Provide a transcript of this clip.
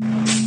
you